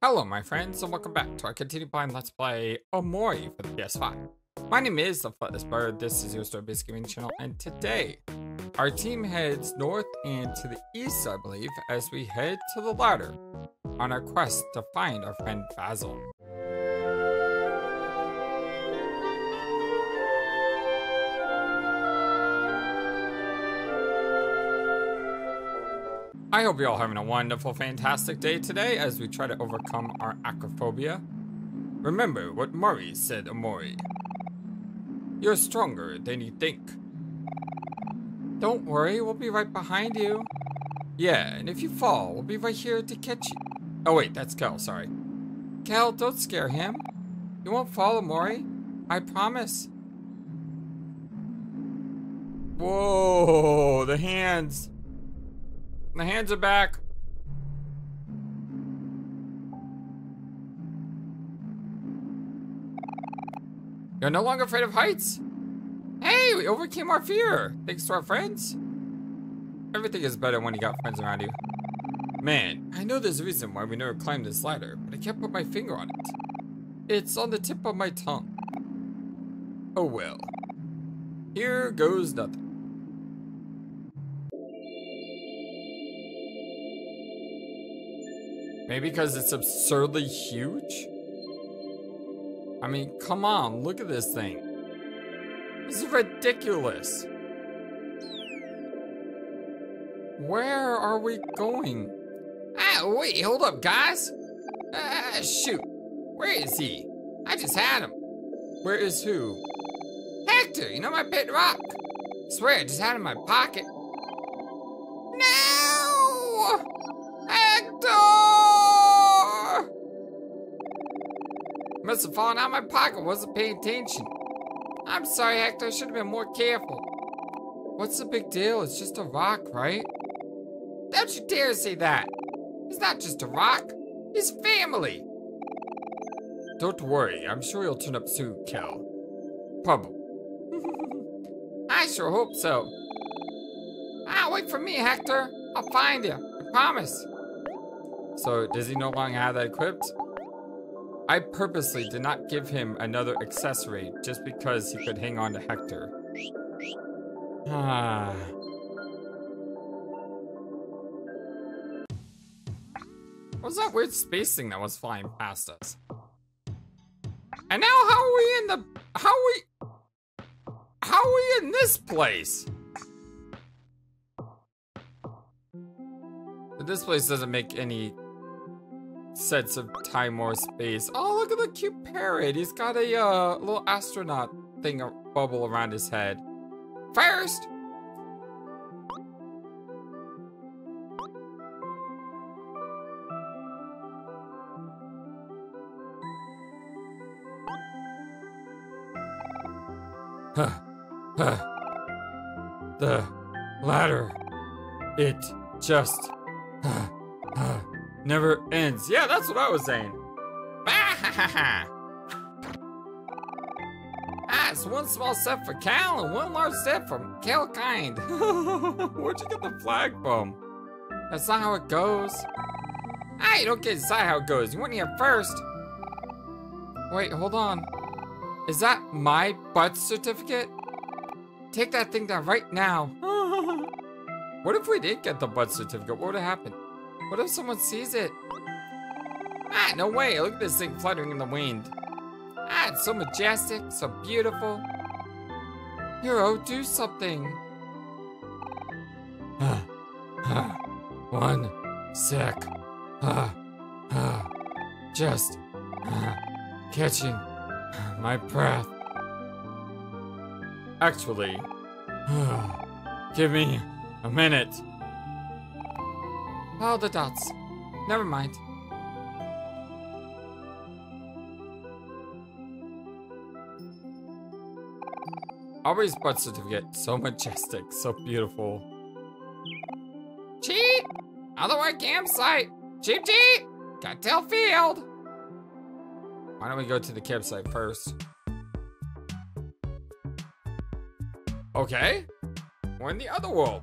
Hello my friends and welcome back to our continued playing Let's Play Omori for the PS5. My name is The Flightless Bird, this is your Base Gaming channel, and today our team heads north and to the east I believe as we head to the ladder on our quest to find our friend Basil. I hope you're all having a wonderful, fantastic day today as we try to overcome our acrophobia. Remember what Mori said, Omori. You're stronger than you think. Don't worry, we'll be right behind you. Yeah, and if you fall, we'll be right here to catch you. Oh wait, that's Kel, sorry. Kel, don't scare him. You won't fall, Mori. I promise. Whoa, the hands. The hands are back. You're no longer afraid of heights? Hey, we overcame our fear, thanks to our friends. Everything is better when you got friends around you. Man, I know there's a reason why we never climbed this ladder, but I can't put my finger on it. It's on the tip of my tongue. Oh well. Here goes nothing. Maybe because it's absurdly huge? I mean, come on, look at this thing. This is ridiculous. Where are we going? Ah, wait, hold up, guys. Ah, shoot. Where is he? I just had him. Where is who? Hector, you know my pet rock. I swear, I just had him in my pocket. No! Must have fallen out of my pocket, wasn't paying attention. I'm sorry, Hector, I should have been more careful. What's the big deal? It's just a rock, right? Don't you dare say that. He's not just a rock. He's family. Don't worry, I'm sure he'll turn up soon, Kel. Probably. I sure hope so. Ah, wait for me, Hector. I'll find you. I promise. So, does he no longer have that equipped? I purposely did not give him another accessory just because he could hang on to Hector. Ah. What was that weird space thing that was flying past us? And now how are we in the... How are we... How are we in this place? This place doesn't make any sense of time or space. Oh, look at the cute parrot. He's got a uh, little astronaut thing, bubble around his head. First, Huh. Huh. The ladder. It just never ends. Yeah, that's what I was saying. ah, it's one small step for Kel and one large step for Kelkind. Where'd you get the flag from? That's not how it goes. Ah, you don't get decide how it goes. You went here first. Wait, hold on. Is that my butt certificate? Take that thing down right now. what if we did get the butt certificate? What would have happened? What if someone sees it? Ah, no way. Look at this thing fluttering in the wind. Ah, it's so majestic, so beautiful. Hero, do something. One sec. Just catching my breath. Actually, give me a minute. Oh, the dots. Never mind. Aubrey's birth certificate, so majestic, so beautiful. Cheat! Otherworld campsite! Cheep cheep! Cocktail field! Why don't we go to the campsite first? Okay. We're in the other world.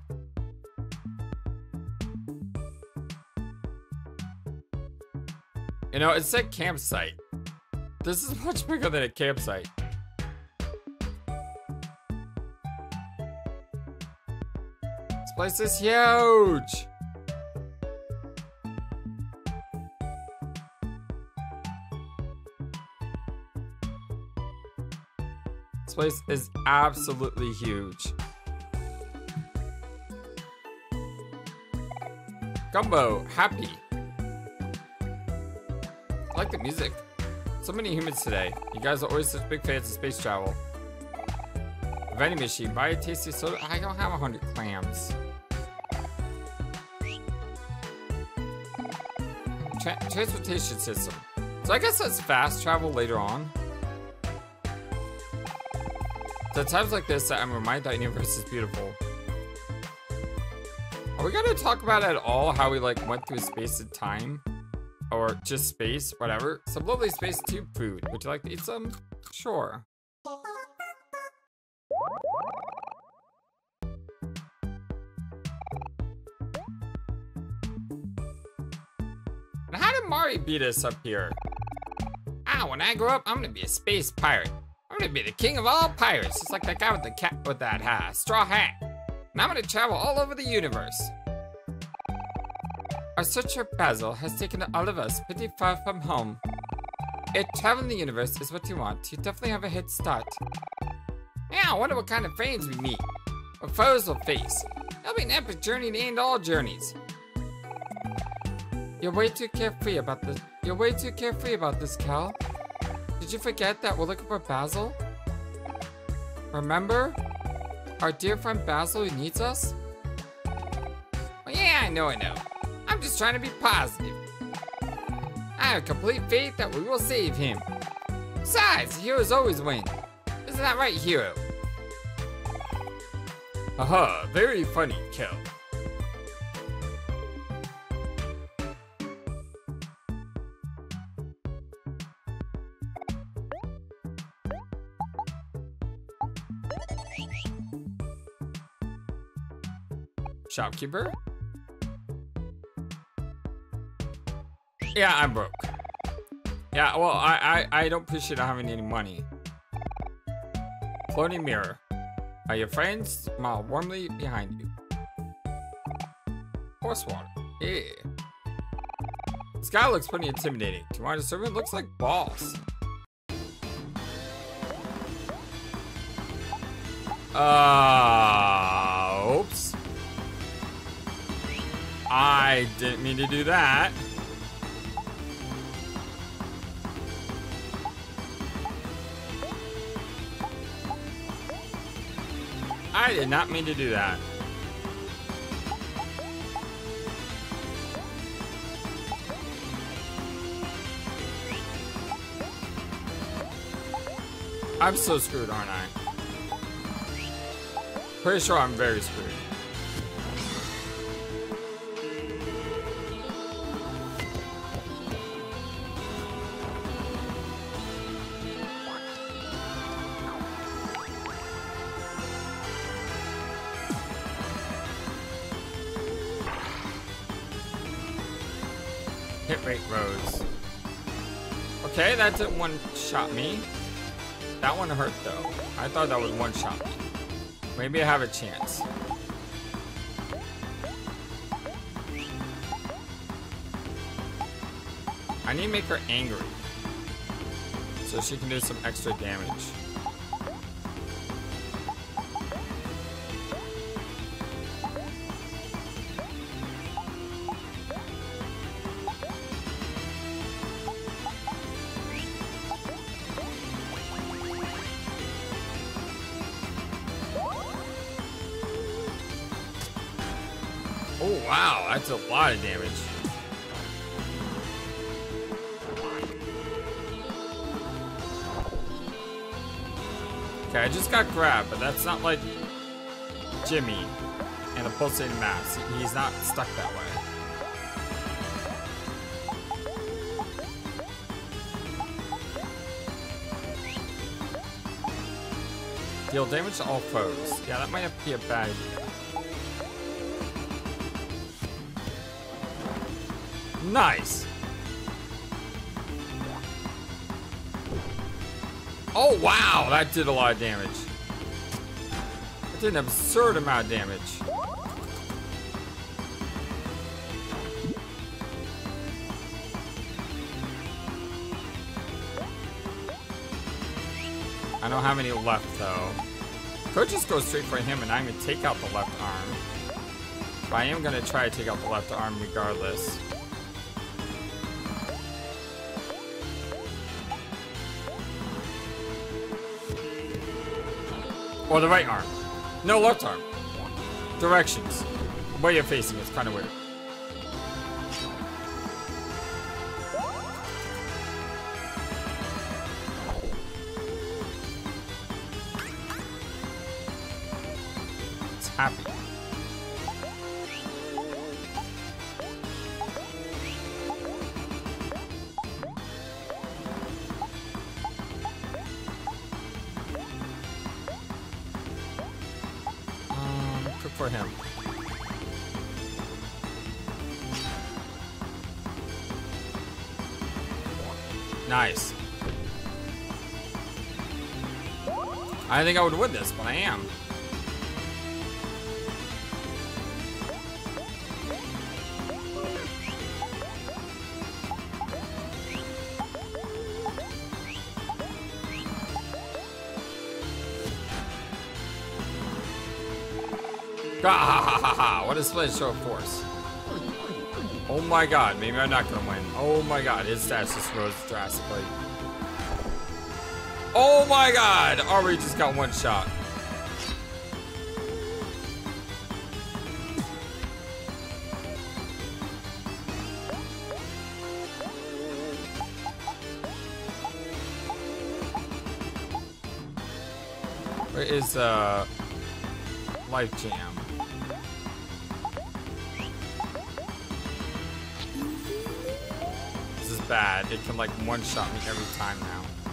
You know, it said campsite. This is much bigger than a campsite. This place is huge! This place is absolutely huge. Gumbo, happy. I like the music. So many humans today. You guys are always such big fans of space travel. Vending machine, buy a tasty soda. I don't have a hundred clams. Tra transportation system. So I guess that's fast travel later on. At times like this, I'm reminded that universe is beautiful. Are we gonna talk about at all how we like went through space and time? Or just space, whatever. Some lovely space tube food. Would you like to eat some? Sure. And how did Mari beat us up here? Ah, when I grow up, I'm gonna be a space pirate. I'm gonna be the king of all pirates, just like that guy with the cat with that hat, straw hat. And I'm gonna travel all over the universe. Our searcher Basil has taken all of us pretty far from home. If traveling the universe is what you want, you definitely have a head start. Yeah, I wonder what kind of friends we meet. What foes we'll face. It'll be an epic journey to end all journeys. You're way too carefree about this. You're way too carefree about this, Kel. Did you forget that we're looking for Basil? Remember? Our dear friend Basil who needs us? Well, yeah, I know, I know. I'm just trying to be positive. I have complete faith that we will save him. Besides, heroes always win. Isn't that right, hero? Aha, very funny, Kel. Shopkeeper? Yeah, I'm broke. Yeah, well, I, I, I don't appreciate having any money. Floating mirror. Are your friends smile warmly behind you? Horse water. Yeah. This guy looks pretty intimidating. Do you want a servant? Looks like boss. Uh, oops. I didn't mean to do that. I did not mean to do that. I'm so screwed, aren't I? Pretty sure I'm very screwed. That didn't one-shot me. That one hurt though. I thought that was one-shot me. Maybe I have a chance. I need to make her angry. So she can do some extra damage. That's a lot of damage. Okay, I just got grabbed, but that's not like Jimmy and a pulsating mass. He's not stuck that way. Deal damage to all foes. Yeah, that might be a bad idea. Nice. Oh, wow, that did a lot of damage. That did an absurd amount of damage. I don't have any left, though. Could just go straight for him and I'm gonna take out the left arm. But I am gonna try to take out the left arm regardless. Or the right arm. No, left arm. Directions. The way you're facing is kind of weird. It's happy. I think I would win this, but I am. Ha ha ha ha ha! What a splendid show of force. Oh my god, maybe I'm not gonna win. Oh my god, his status just rose drastically. Oh my god! Aubrey just got one shot. Where is uh Life Jam? This is bad. It can like one shot me every time now.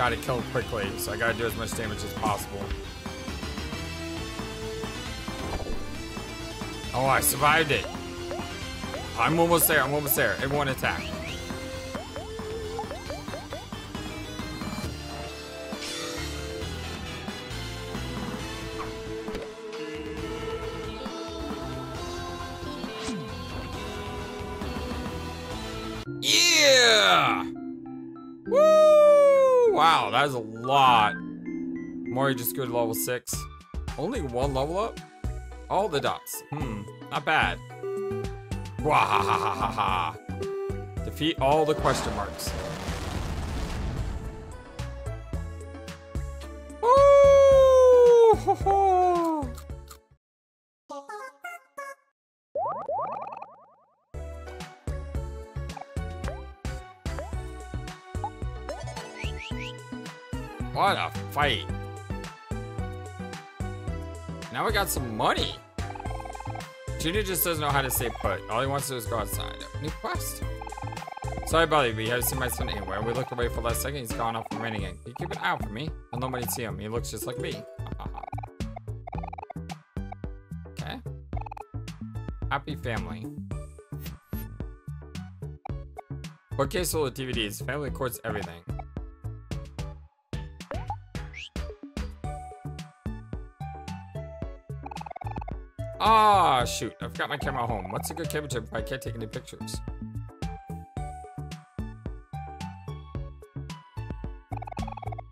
Gotta kill quickly, so I gotta do as much damage as possible. Oh, I survived it. I'm almost there, I'm almost there. Everyone attack. That is a lot. Mori just go to level 6. Only one level up? All the dots. Hmm, not bad. Wahahaha. Defeat all the question marks. Woo! Ho, ho. What a fight. Now we got some money. Junior just doesn't know how to stay put. All he wants to do is go outside. New quest. Sorry, buddy, but you haven't seen my son anywhere. We looked away for last second. He's gone off from running again. Can you keep an eye out for me? I'll nobody see him. He looks just like me. okay. Happy family. Bookcase full of DVDs. Family courts everything. Ah, shoot. I've got my camera home. What's a good camera tip if I can't take any pictures?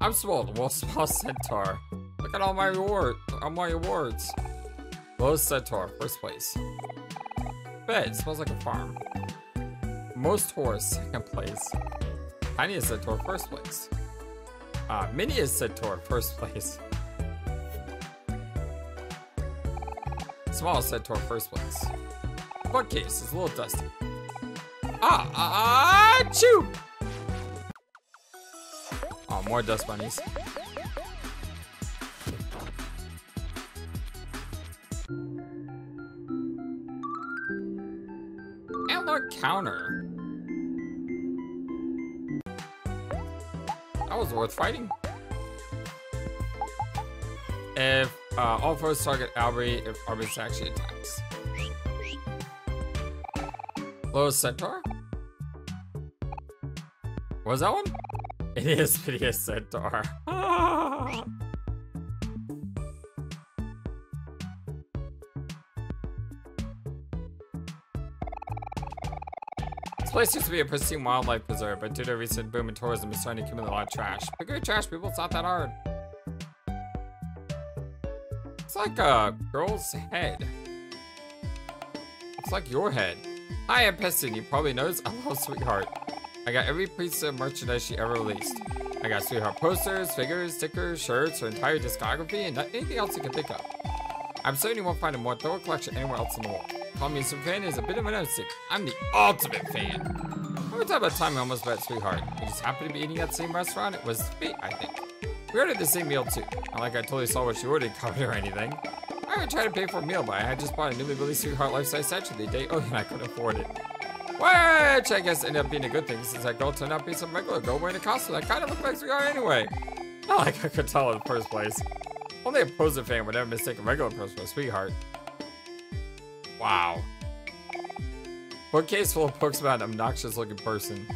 I'm spoiled. Well, small centaur. Look at all my reward, all my awards. Lowest centaur, first place. Bed smells like a farm. Most horse, second place. Tiniest centaur, first place. Uh, miniest centaur, first place. Smallest our first place. Bookcase is a little dusty. Ah, ah, ah, chew! Oh, more dust bunnies. Antler counter. That was worth fighting. If uh, all foes target Aubrey, if Arbus actually attacks. Lowest Centaur? Was that one? It is Phineas Centaur. This place used to be a pristine wildlife preserve, but due to recent boom in tourism, it's starting to accumulate a lot of trash. Pick up trash, people. It's not that hard. Like a girl's head. It's like your head. Hi, I'm Peston. You probably noticed I love Sweetheart. I got every piece of merchandise she ever released. I got Sweetheart posters, figures, stickers, shirts, her entire discography, and anything else you can think of. I'm certain you won't find a more thorough collection anywhere else in the world. Call me a fan is a bit of an understatement. I'm the ultimate fan. Every time about time we almost met Sweetheart. We just happened to be eating at the same restaurant. It was fate, I think. We ordered the same meal too. Not like I totally saw what she ordered covered or anything. I haven't tried to pay for a meal, but I had just bought a newly released Sweetheart life-size statue the day. Oh, and I couldn't afford it. Which I guess ended up being a good thing since that girl turned out be some regular girl wearing a costume that kind of looked like Sweetheart anyway. Not like I could tell in the first place. Only a poser fan would ever mistake a regular person for a sweetheart. Wow. Bookcase full of books about an obnoxious looking person.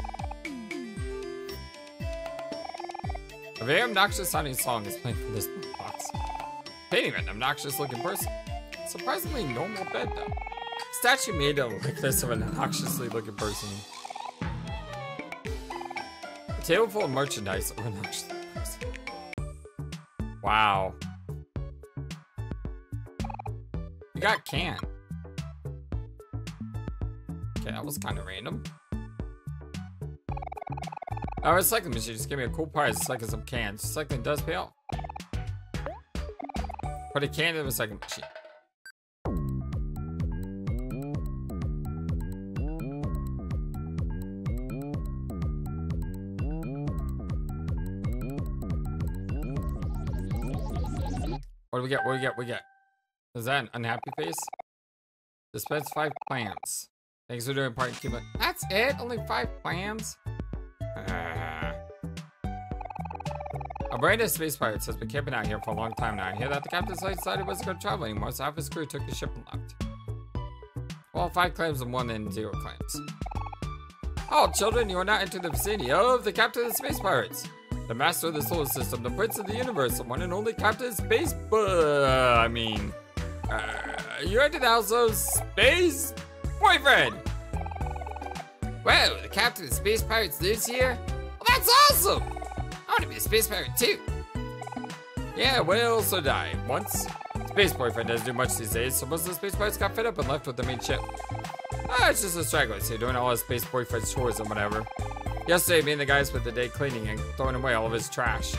A very obnoxious sounding song is playing from this box. Painting an obnoxious looking person. Surprisingly normal bed though. Statue made a likeness of an obnoxiously looking person. A table full of merchandise of an obnoxious person. Wow. You got can. Okay, that was kind of random. Our recycling machine just gave me a cool prize recycling some cans. Recycling does pay off. Put a can in the recycling machine. What do we get? What do we get? What do we get? Is that an unhappy face? Dispense five plants. Thanks for doing part it. That's it? Only five plans? Uh. A brand of space pirates has been camping out here for a long time now. I hear that the captain decided wasn't going to travel anymore, so half his crew took the ship and left. Well, five claims and one and zero claims. Oh, children, you are not into the vicinity of the captain of the space pirates. The master of the solar system, the prince of the universe, the one and only captain space... Uh, I mean... Uh, you entered the house of space boyfriend! Whoa, the captain of the Space Pirates lives here? Well, that's awesome! To be a space pirate too. Yeah, well, so did I. Once. Space boyfriend doesn't do much these days, so most of the space pirates got fed up and left with the main ship. Ah, it's just a stragglers here doing all his space boyfriend's chores and whatever. Yesterday, me and the guys spent the day cleaning and throwing away all of his trash.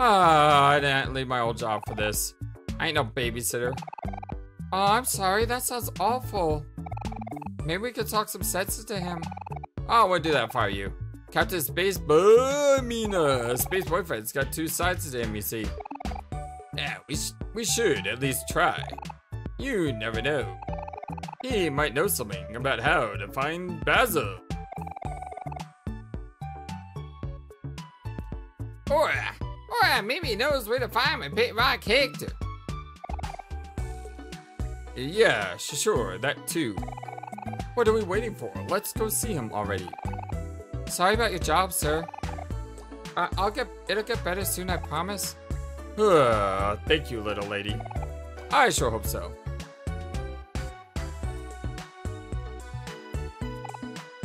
Ah, I didn't leave my old job for this. I ain't no babysitter. Oh, I'm sorry. That sounds awful. Maybe we could talk some sense into him. Oh, we'll do that for you. Captain Space uh, Space Boyfriend's got two sides to him, you see. Yeah, we, sh we should at least try. You never know. He might know something about how to find Basil. Or, or maybe he knows where to find my pit rock Hector. Yeah, sure, that too. What are we waiting for? Let's go see him already. Sorry about your job, sir. Uh, I'll get, it'll get better soon, I promise. Thank you, little lady. I sure hope so.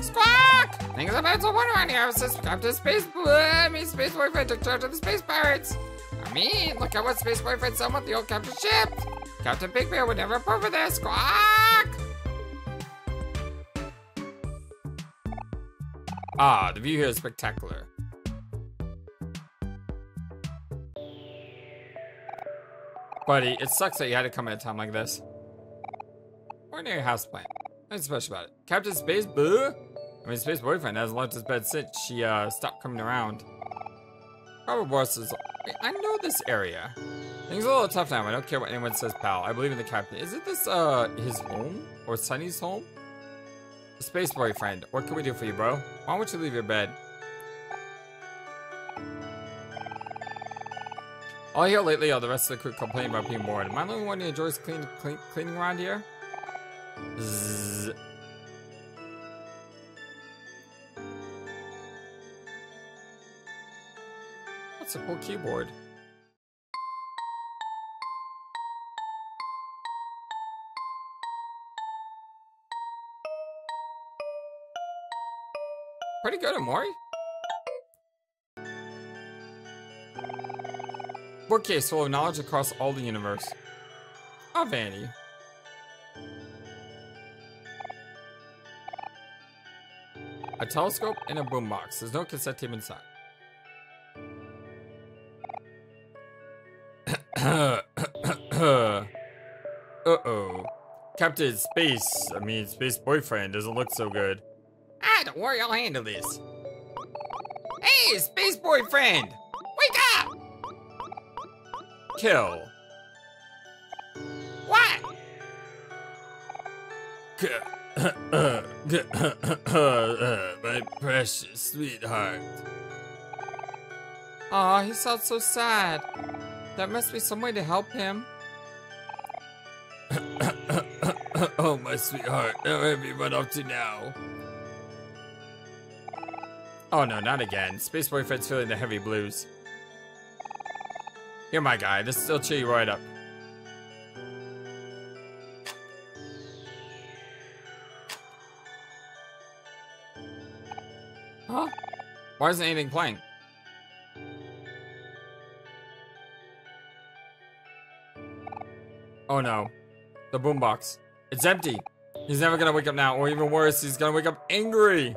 Squawk! Things about to wonder around here since Captain Space, uh, me Space Boyfriend took charge of the Space Pirates. I mean, look at what Space Boyfriend done with the old Captain ship. Captain Big Bear would never approve of this. Squawk! Ah, the view here is spectacular. Buddy, it sucks that you had to come at a time like this. Ordinary houseplant. Nothing special about it. Captain Space Boo? I mean, Space Boyfriend hasn't left his bed since she uh, stopped coming around. Probably worse is... I know this area. Things are a little tough now. I don't care what anyone says, pal. I believe in the captain. Is it this, uh, his home? Or Sunny's home? Space boyfriend, what can we do for you, bro? Why don't you leave your bed? All here lately are the rest of the crew complaining about being bored. Am I the only one who enjoys clean, clean, cleaning around here? Zzz. That's a cool keyboard. Good, Omori. Bookcase full of knowledge across all the universe. Oh, Vanny. A telescope and a boombox. There's no cassette tape inside. Uh-oh. Captain Space, I mean Space Boyfriend, doesn't look so good. Don't worry, I'll handle this. Hey, space boyfriend! Wake up! Kill. What? My precious sweetheart. Aw, he sounds so sad. There must be some way to help him. oh, my sweetheart. Now everyone up to now. Oh no, not again. Space Boyfriend's feeling the heavy blues. You're my guy. This will cheer you right up. Huh? Why isn't anything playing? Oh no. The boombox. It's empty. He's never gonna wake up now, or even worse, he's gonna wake up angry.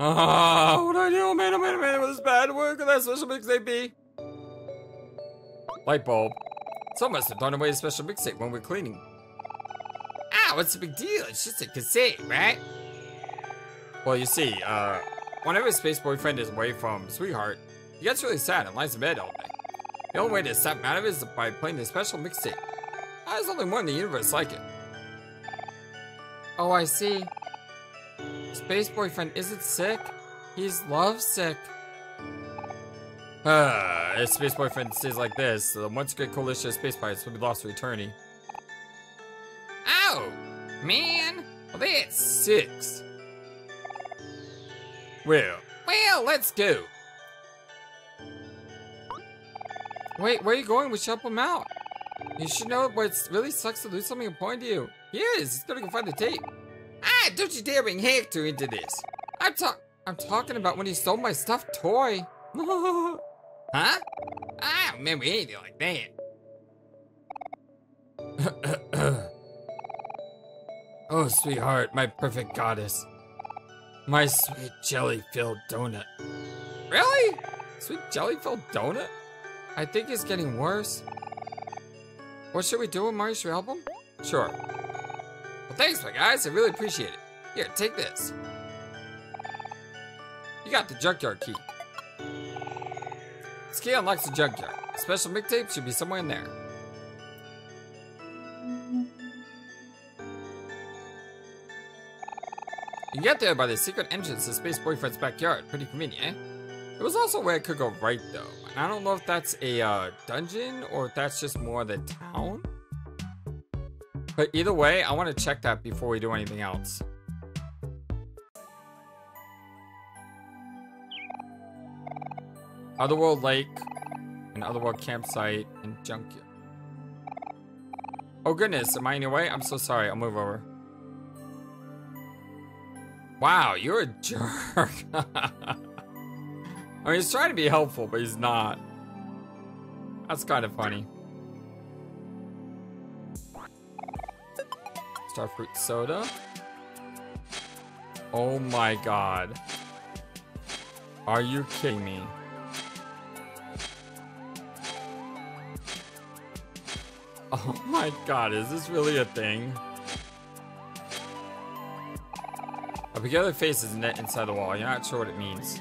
Ah, what do I do? Man, oh man, oh man, with this bad work, that special mixtape be? Light bulb. Someone must have thrown away a special mixtape when we're cleaning. Ah, what's the big deal? It's just a cassette, right? Well, you see, uh, whenever Space Boyfriend is away from Sweetheart, he gets really sad and lies in bed all day. The only way to snap out of it is by playing the special mixtape. Ah, There's only one in the universe like it. Oh, I see. Space boyfriend isn't sick. He's lovesick. Ah, if Space Boyfriend stays like this, the once great coalition of space pirates will be lost for eternity. Ow! man. Well, that's six. Well, Well, let's go. wait, where are you going? We should help him out. You should know what really sucks to lose something important to you. He is. He's gonna go find the tape. Ah, don't you dare bring Hector into this. I'm talk. I'm talking about when he stole my stuffed toy. Huh? I don't remember anything like that. oh, sweetheart, my perfect goddess. My sweet jelly-filled donut. Really? Sweet jelly-filled donut? I think it's getting worse. What should we do with Mario's album? Sure. Well, thanks, my guys. I really appreciate it. Here, take this. You got the junkyard key. This key unlocks the junkyard. A special mixtape should be somewhere in there. You get there by the secret entrance to Space Boyfriend's backyard. Pretty convenient, eh? There was also a way it could go right, though. And I don't know if that's a uh, dungeon or if that's just more the town. But either way, I want to check that before we do anything else. Otherworld Lake, and Otherworld Campsite, and Junkyard. Oh goodness, am I in your way? I'm so sorry, I'll move over. Wow, you're a jerk. I mean, he's trying to be helpful, but he's not. That's kind of funny. Starfruit soda. Oh my god. Are you kidding me? Oh my god, is this really a thing? Oh, a peculiar face is net inside the wall. You're not sure what it means.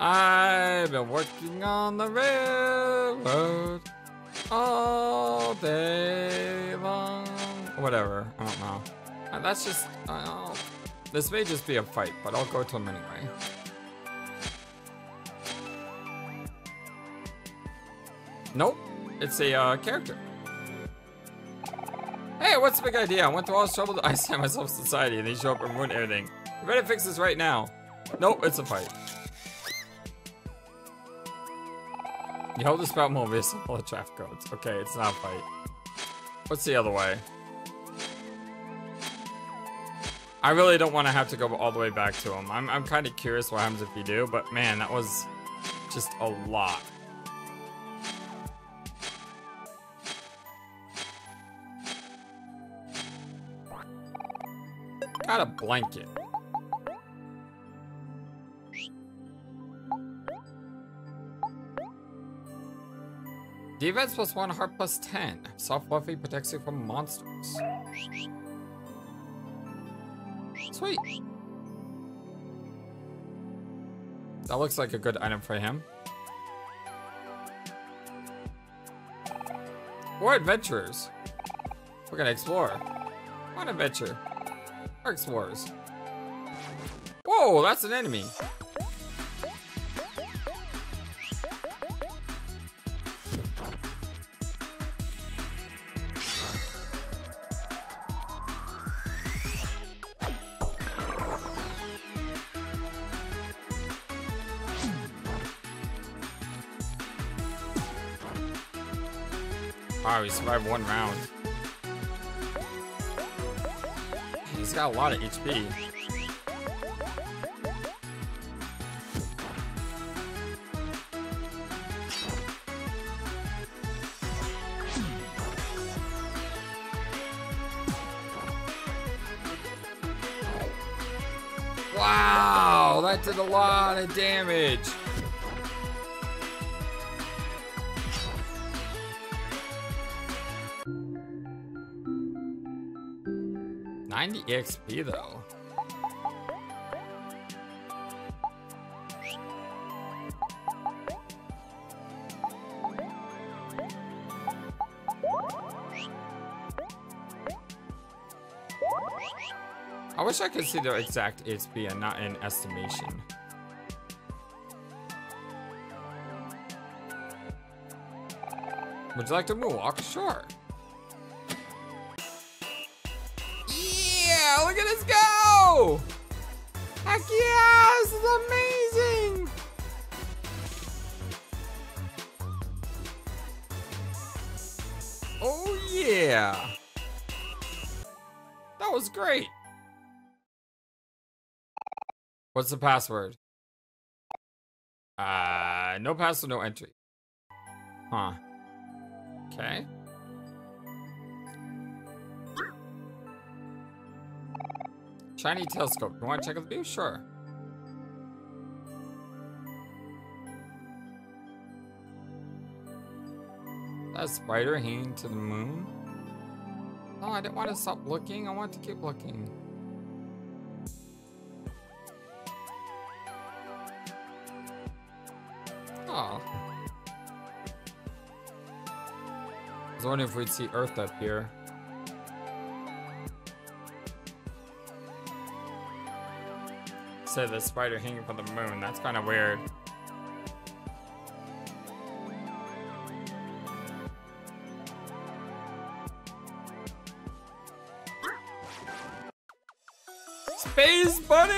I've been working on the railroad all day long. Whatever. I don't know. Uh, That's just. Uh, this may just be a fight, but I'll go to him anyway. Nope. It's a uh, character. Hey, what's the big idea? I went through all this trouble to isolate myself society and they show up and ruin everything. I better fix this right now. Nope, it's a fight. You hold the spout move is all the traffic codes. Okay, it's not a fight. What's the other way? I really don't want to have to go all the way back to him. I'm, I'm kind of curious what happens if you do, but man, that was just a lot. Got a blanket. Defense plus one, heart plus 10. Soft fluffy protects you from monsters. Sweet. That looks like a good item for him. We're adventurers. We're gonna explore. What adventure? We're explorers. Whoa, that's an enemy. He survived one round. He's got a lot of HP. Wow, that did a lot of damage. Ninety EXP though. I wish I could see the exact HP and not an estimation. Would you like to moonwalk? Sure. Look at us go! Heck yeah, this is amazing! Oh yeah! That was great! What's the password? Uh, no password, no entry. Huh. Okay. Shiny telescope. You want to check out the view? Sure. That spider hanging to the moon? Oh, I didn't want to stop looking. I want to keep looking. Oh. I was wondering if we'd see Earth up here. Said the spider hanging from the moon. That's kind of weird. Space Bunny!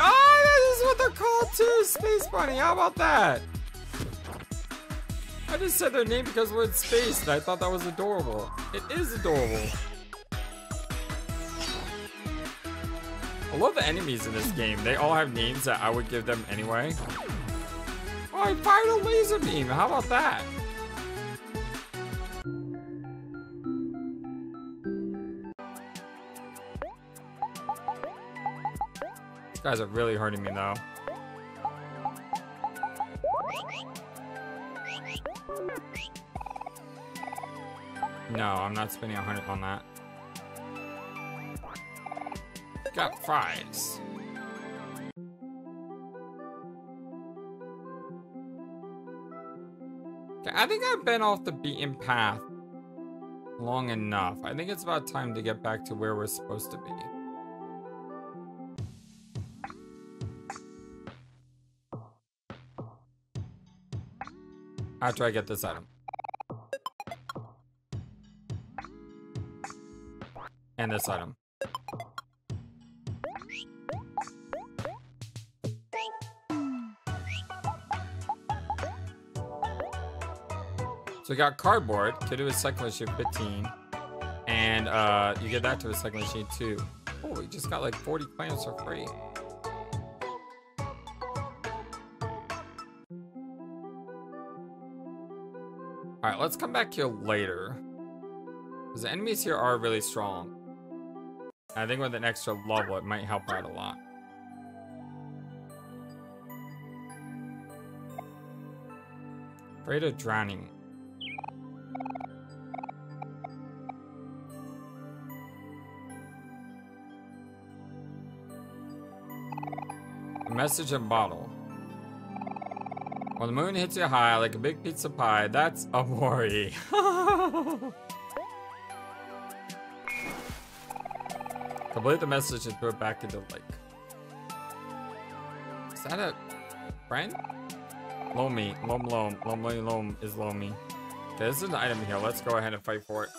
Oh, that is what they're called too! Space Bunny, how about that? I just said their name because we're in space and I thought that was adorable. It is adorable. Love the enemies in this game. They all have names that I would give them anyway. Oh, I fired a laser beam. How about that? These guys are really hurting me though. No, I'm not spending a hundred on that. Got fries. Okay, I think I've been off the beaten path long enough. I think it's about time to get back to where we're supposed to be. After I get this item. And this item. So we got cardboard, to do a cycle machine 15. And uh, you get that to a cycle machine too. Oh, we just got like 40 clams for free. Alright, let's come back here later. Because the enemies here are really strong. I think with an extra level, it might help out a lot. Afraid of drowning. Message in bottle. When the moon hits you high like a big pizza pie, that's a worry. Complete the message and throw it back into the lake. Is that a friend? Lomi, Lom Lom, Lom Lom Lom is Lomi. Okay, this is an item here. Let's go ahead and fight for it.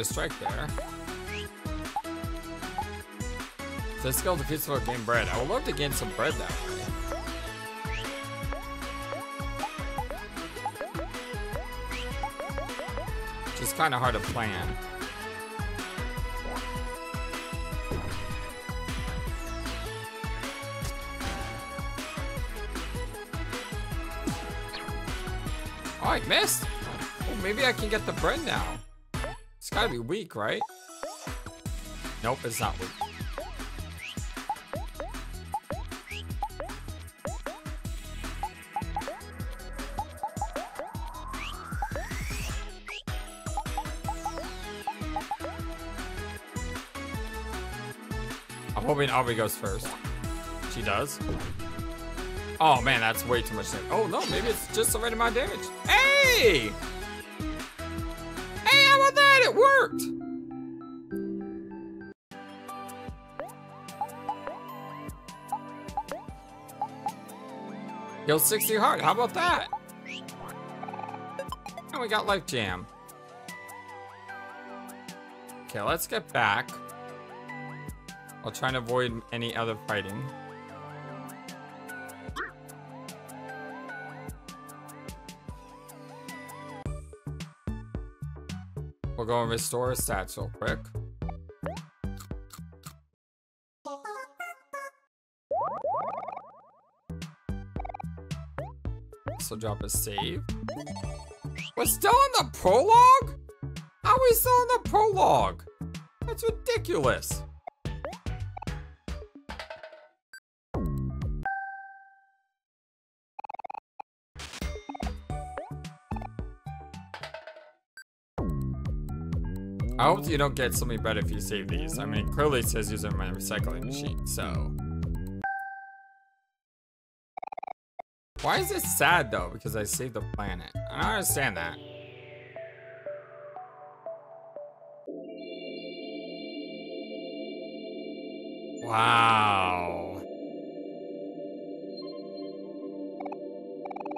To strike there. The skill defeats will game bread. I would love to gain some bread that way. Just kind of hard to plan. Oh, I missed. Oh, maybe I can get the bread now. It's gotta be weak, right? Nope, it's not weak. I'm hoping Aubrey goes first. She does. Oh man, that's way too much damage. Oh no, maybe it's just amount of damage. Hey, worked! Yo, 60 heart, how about that? And we got Life Jam. Okay, let's get back. I'll try and avoid any other fighting. Go and restore his stats real quick. So drop a save. We're still in the prologue? How are we still in the prologue? That's ridiculous. I hope you don't get something better if you save these. I mean, clearly it says use my recycling machine, so. Why is it sad though? Because I saved the planet. I don't understand that. Wow.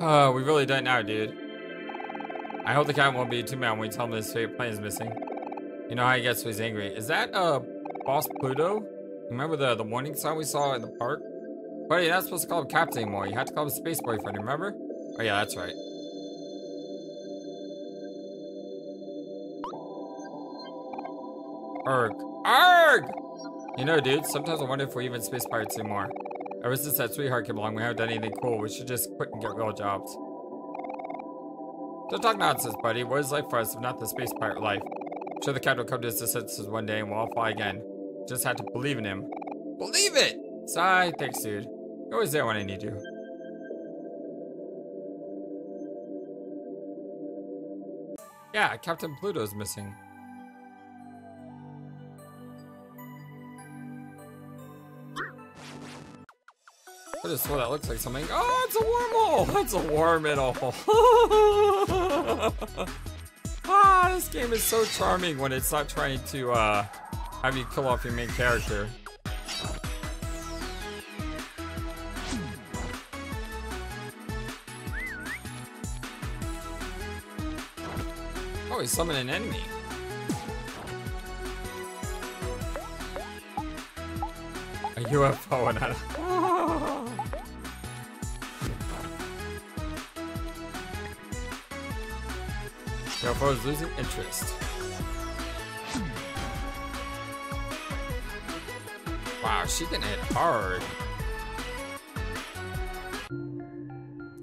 Oh, we really don't know, dude. I hope the cat won't be too mad when we tell him his favorite plane is missing. You know how he gets when he's angry. Is that uh Boss Pluto? Remember the the warning sign we saw in the park? Buddy, you're not supposed to call him Captain anymore. You have to call him Space Boyfriend, remember? Oh yeah, that's right. Erg. Erg! You know, dude, sometimes I wonder if we're even space pirates anymore. Ever since that sweetheart came along, we haven't done anything cool. We should just quit and get real jobs. Don't talk nonsense, buddy. What is life for us if not the space pirate life? Sure the captain will come to his senses one day and we'll all fly again. Just have to believe in him. Believe it! Sigh, thanks, dude. You're always there when I need you. Yeah, Captain Pluto's missing. Put have swore that looks like something. Oh, it's a wormhole! It's a wormhole. ah, this game is so charming when it's not trying to uh, have you kill off your main character. Oh, he summoned an enemy. A UFO and I. UFO is losing interest. Hmm. Wow, she can hit hard.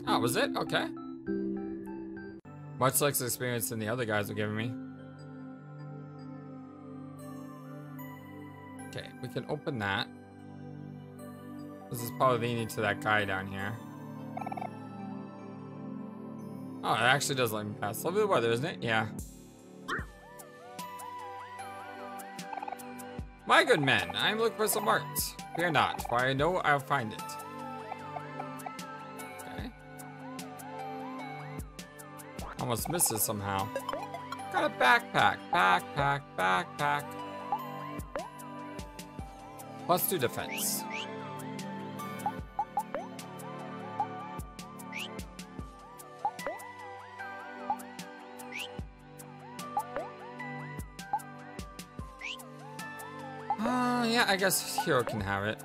Oh, was it? Okay. Much less experience than the other guys were giving me. Okay, we can open that. This is probably leading to that guy down here. Oh, it actually does let me pass. Lovely weather, isn't it? Yeah. My good men, I am looking for some art. Fear not, for I know I'll find it. Okay. Almost misses somehow. Got a backpack, backpack, backpack. Plus two defense. I guess Hero can have it.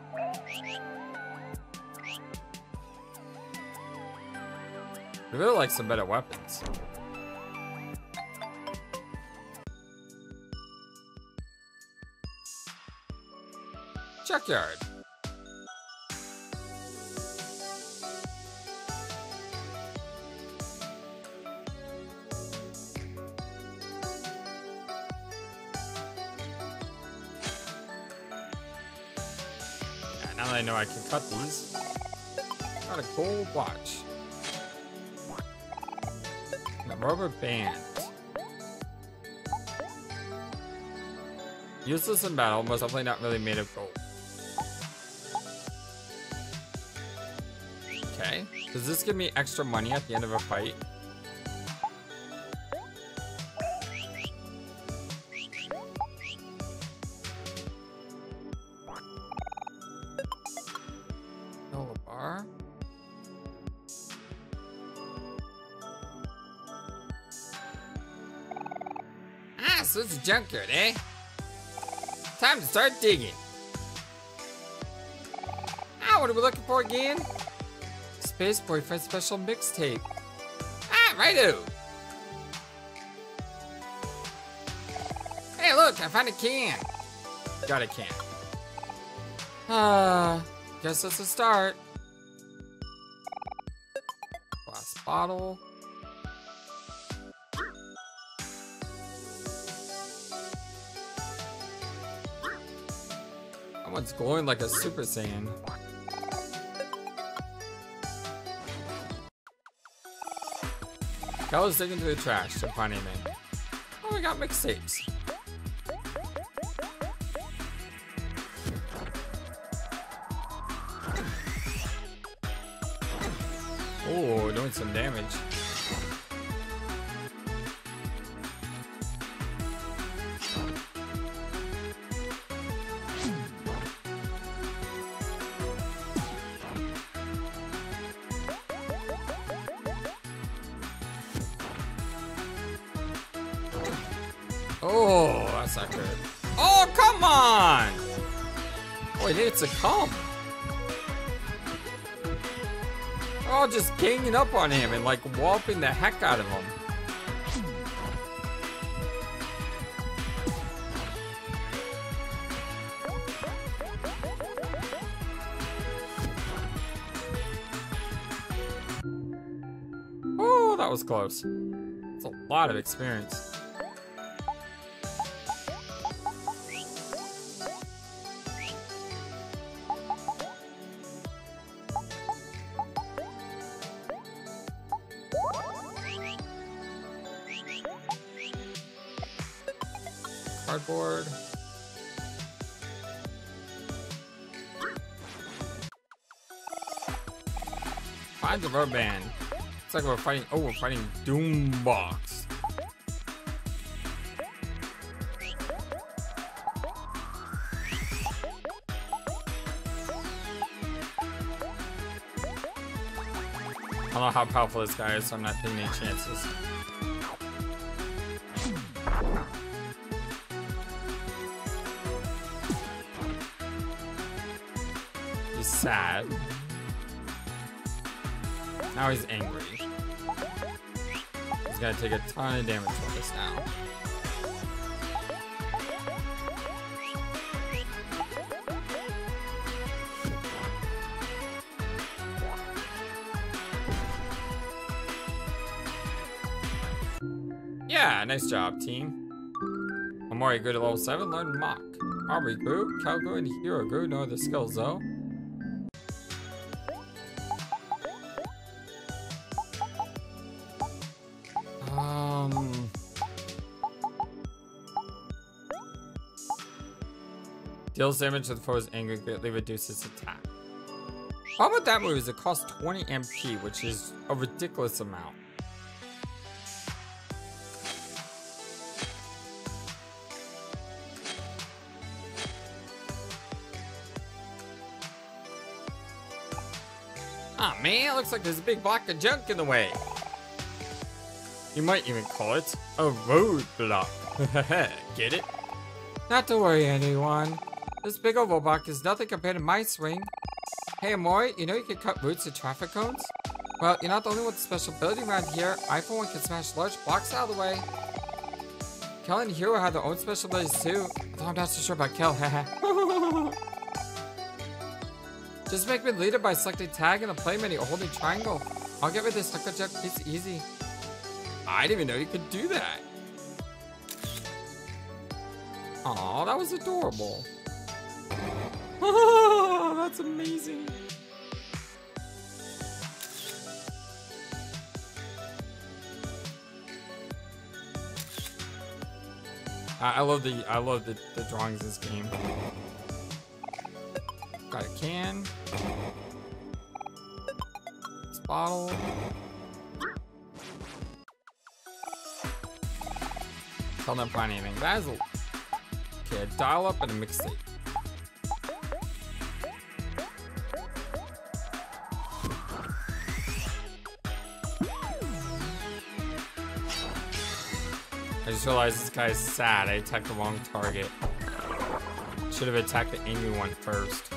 I really like some better weapons. Junkyard. I can cut these, got a gold watch. And a rubber band. Useless in battle, most definitely not really made of gold. Okay. Does this give me extra money at the end of a fight? Junkyard, eh? Time to start digging. Ah, what are we looking for again? Space Boyfriend special mixtape. Ah, righto. Hey, look, I found a can. Got a can. Ah, guess that's a start. Glass bottle. That one's glowing like a Super Saiyan. I was digging through the trash to find anything. Oh, we got mixtapes. Oh, doing some damage. Oh, that's not good. Oh, come on! Oh, he needed to come. Oh, just ganging up on him and like whopping the heck out of him. Oh, that was close. It's a lot of experience. Band. It's like we're fighting. Oh, we're fighting Doombox. I don't know how powerful this guy is, so I'm not taking any chances. He's sad. Now he's angry. He's gonna take a ton of damage from this now. Yeah, nice job, team. Omori grew to level 7, learned Mach. Aubrey grew, Kel and Hero grew. No other skills, though. Deals damage to the foe's anger, greatly reduces attack. How about that move is it costs 20 MP, which is a ridiculous amount. Ah man, it looks like there's a big block of junk in the way. You might even call it a roadblock. Get it? Not to worry, anyone. This big oval block is nothing compared to my swing. Hey, Omori, you know you can cut roots of traffic cones? Well, you're not the only one with a special ability around here. I, for one, can smash large blocks out of the way. Kel and Hero have their own special abilities too, though I'm not so sure about Kel, haha. Just make me leader by selecting tag in the play menu or holding triangle. I'll get rid of this sucker junk piece easy. I didn't even know you could do that. Aw, that was adorable. Oh, that's amazing. I, love the I love the, the drawings in this game. Got a can. This bottle. Still not find anything. That is a okay. Dial up and a mixtape. I just realized this guy's sad. I attacked the wrong target. Should have attacked the angry one first.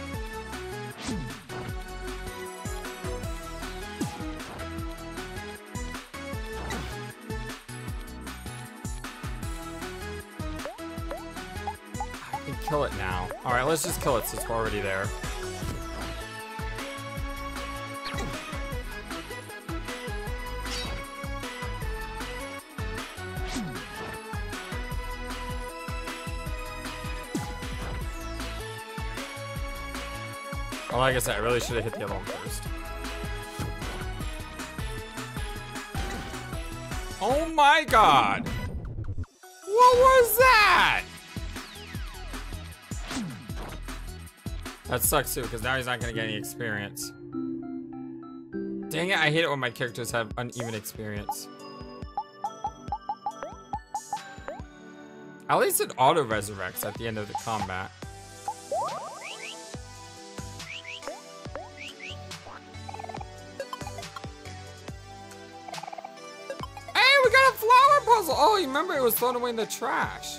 I can kill it now. Alright, let's just kill it since we're already there. Like I said, I really should have hit the other one first. Oh my god! What was that? That sucks too, because now he's not gonna get any experience. Dang it, I hate it when my characters have uneven experience. At least it auto resurrects at the end of the combat. It was thrown away in the trash.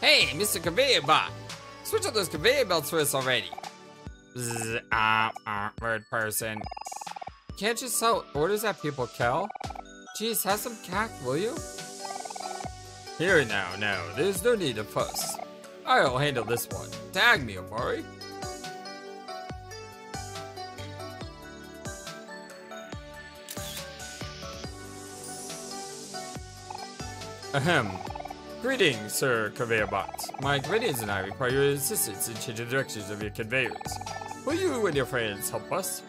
Hey, Mr. Conveyor Bot! Switch out those conveyor belts for us already. Bzz, ah, ah, person. Can't you sell orders at people, Kel? Jeez, have some cack, will you? Here now, now, there's no need to fuss. I'll handle this one. Tag me, Omori. Ahem. Greetings, Sir Conveyor My guardians and I require your assistance in changing the directions of your conveyors. Will you and your friends help us?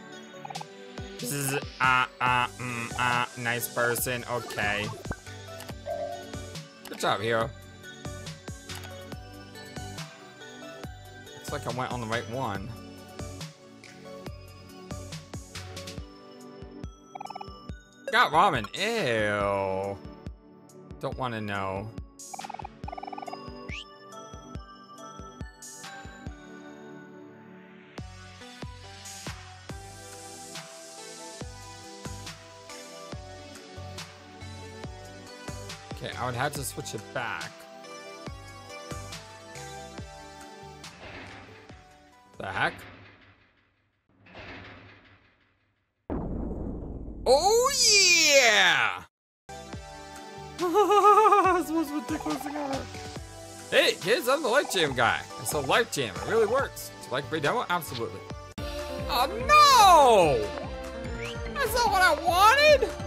This is ah uh, ah uh, mm ah uh, nice person. Okay. Good job, hero. Looks like I went on the right one. Got ramen. Ew. Don't want to know. Okay, I would have to switch it back. The heck? The Life Jam guy. It's a Life Jam. It really works. Do you like free demo? Absolutely. Oh no! That's not what I wanted!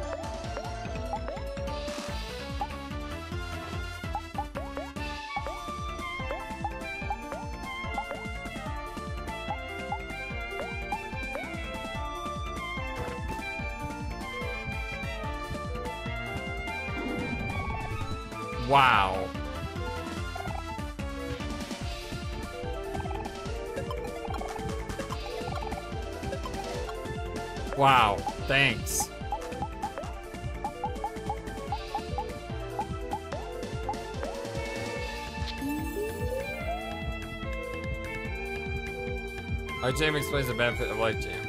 Wow, thanks. Life Jam explains the benefit of Life Jam.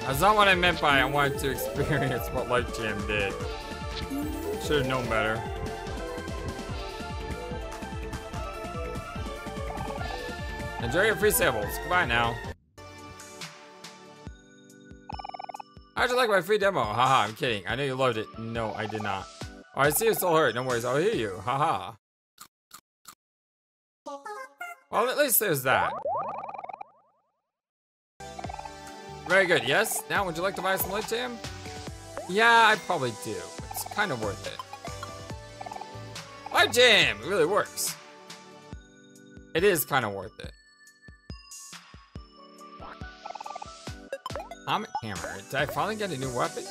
That's not what I meant by I wanted to experience what Life Jam did. Should have known better. Enjoy your free samples. Goodbye now. How'd you like my free demo? Haha, I'm kidding. I know you loved it. No, I did not. Oh, I see you still hurt. No worries, I'll heal you. Haha. Well, at least there's that. Very good, yes? Now, would you like to buy some Life Jam? Yeah, I probably do. It's kind of worth it. Life Jam! It really works. It is kind of worth it. Comet Hammer. Did I finally get a new weapon?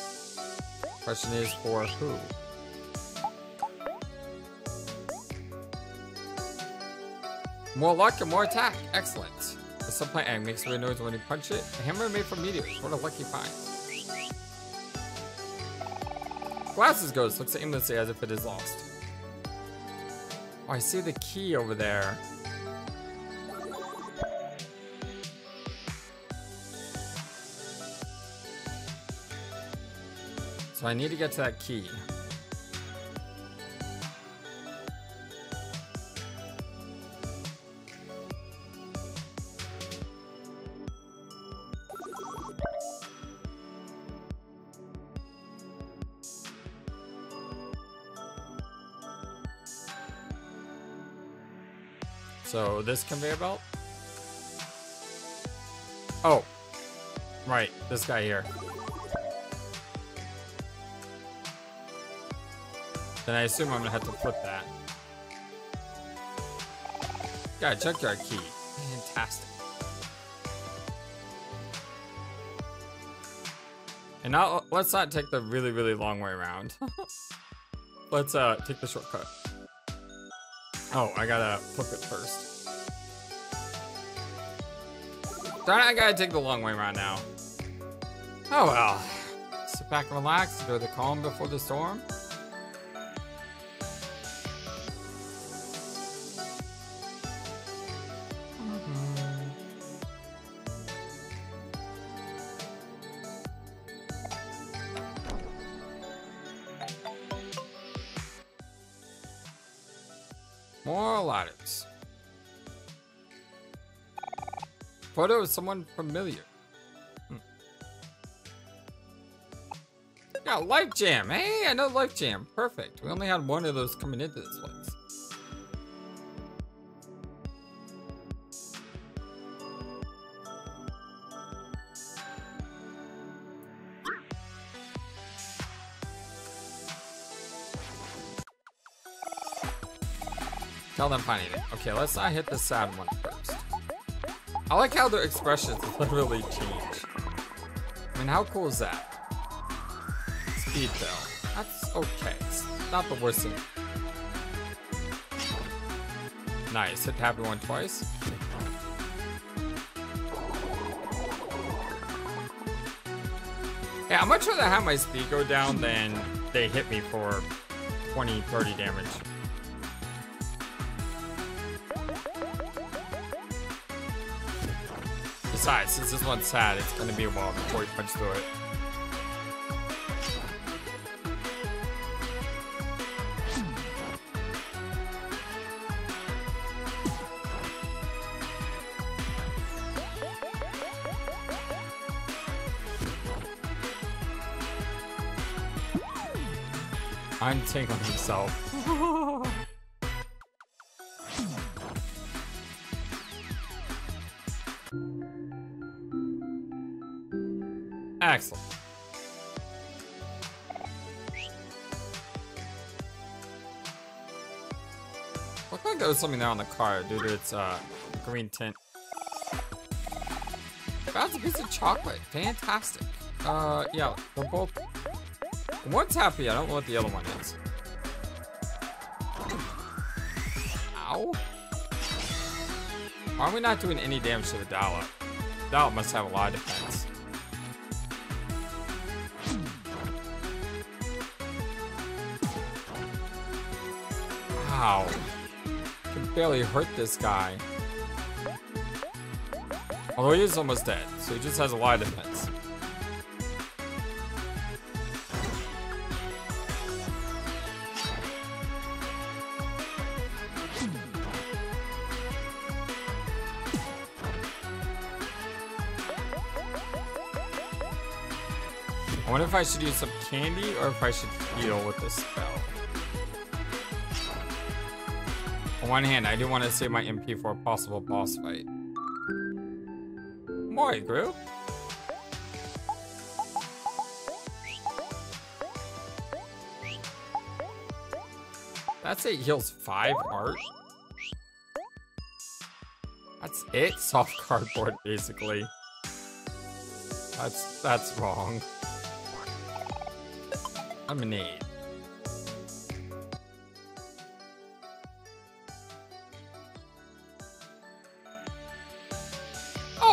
Question is for who? More luck and more attack. Excellent. The subplant egg makes a weird noise when you punch it. A hammer made from meteors. What a lucky find. Glasses Ghost looks aimlessly as if it is lost. Oh, I see the key over there. So I need to get to that key. So this conveyor belt? Oh, right, this guy here. Then I assume I'm gonna have to flip that. Got a junkyard key. Fantastic. And now let's not take the really, really long way around. let's uh take the shortcut. Oh, I gotta flip it first. Darn it, I gotta take the long way around now. Oh well. Sit back and relax, enjoy the calm before the storm. Photo of someone familiar. Hmm. Yeah, Life Jam. Hey, I know Life Jam. Perfect. We only had one of those coming into this place. Tell them it. Okay, let's not hit the sad one. I like how their expressions literally change. I mean, how cool is that? Speed though. That's okay. It's not the worst thing. Nice. Hit tab one twice. Yeah, I'm much rather have my speed go down than they hit me for 20, 30 damage. Besides, since this one's sad, it's gonna be a while before you punch through it. Untangling himself. There something there on the car due to its uh, green tint. That's a piece of chocolate. Fantastic. Uh, yeah, they're both One's happy, I don't know what the other one is. Ow. Why are we not doing any damage to the Dala? Dala must have a lot of defense. Wow. Barely hurt this guy. Although he is almost dead, so he just has a lot of defense. I wonder if I should use some candy or if I should heal with this spell. On one hand, I do want to save my MP for a possible boss fight. Mori grew. That's it heals five art. That's it? Soft cardboard, basically. That's that's wrong. I'm an Lemonade.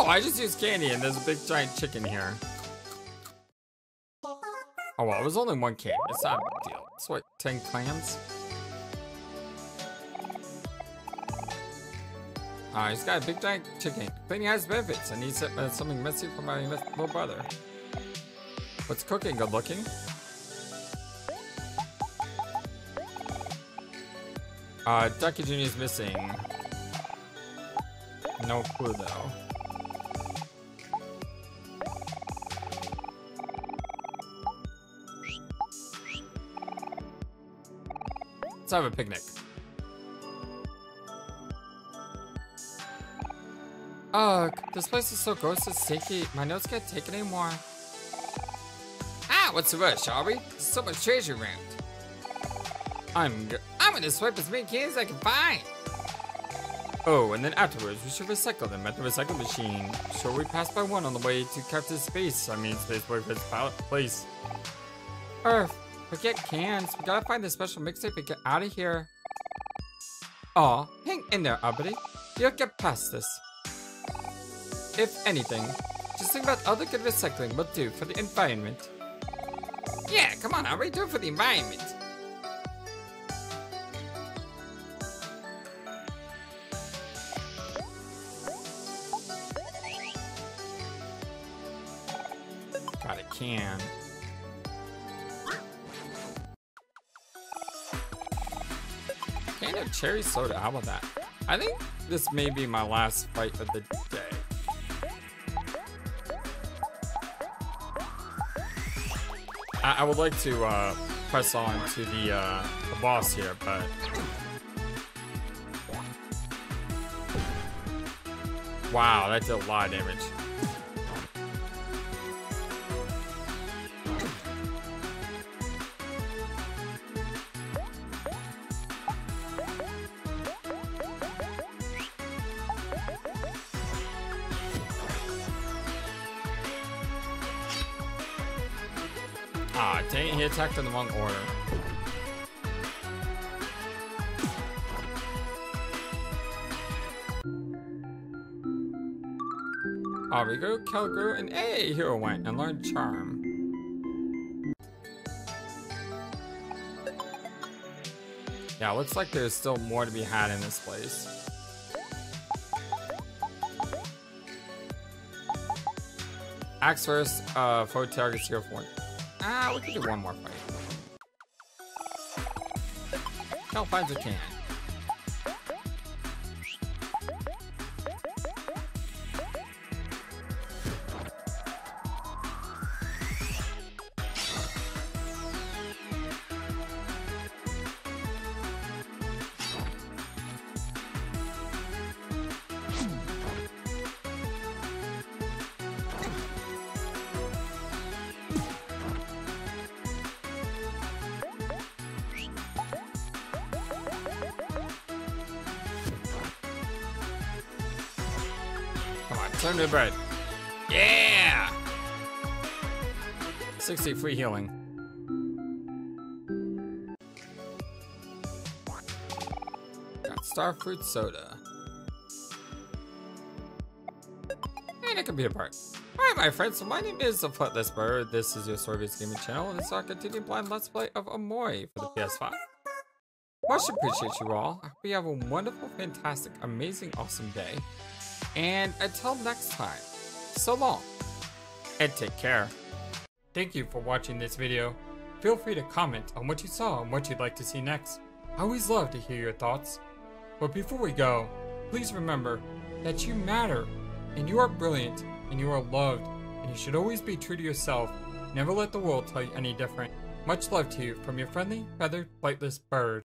Oh, I just used candy and there's a big giant chicken here. Oh well, it was only one candy. It's not a big deal. It's what, 10 clams? Uh, he's got a big giant chicken. Cleaning has benefits and needs uh, something messy for my little brother. What's cooking? Good looking? Uh, Ducky Jr. is missing. No clue though. Have a picnic. Ugh, this place is so gross and stinky. My notes can't take it anymore. Ah, what's the rush, are we? There's so much treasure around. I'm I'm gonna swipe as many candies as I can find. Oh, and then afterwards, we should recycle them at the recycle machine. Sure, we passed by one on the way to Captain Space. I mean, Space Boyfriend's place. Earth, forget cans. We gotta find the special mixtape and get out of here. Aw, hang in there, Abadi. You'll get past this. If anything, just think about other good recycling will do for the environment. Yeah, come on, Aubrey, do it for the environment. Cherry soda, how about that? I think this may be my last fight of the day. I, would like to uh, press on to the, uh, the boss here, but... Wow, that did a lot of damage. attacked in the wrong order. Arigo, Kel grew, and A hero went and learned Charm. Yeah, looks like there's still more to be had in this place. Axe first, uh, for target 0.1. Ah, we can do one more fight. Count finds a can. Bread. Yeah! 60 free healing. Got Starfruit Soda. And a part. Hi my friends, my name is The Flightless Bird. This is your Sorbius Gaming channel, and it's our continuing blind Let's Play of Omori for the PS5. Much appreciate you all. I hope you have a wonderful, fantastic, amazing, awesome day. And until next time, so long, and take care. Thank you for watching this video. Feel free to comment on what you saw and what you'd like to see next. I always love to hear your thoughts. But before we go, please remember that you matter, and you are brilliant, and you are loved, and you should always be true to yourself. Never let the world tell you any different. Much love to you from your friendly, feathered, flightless bird.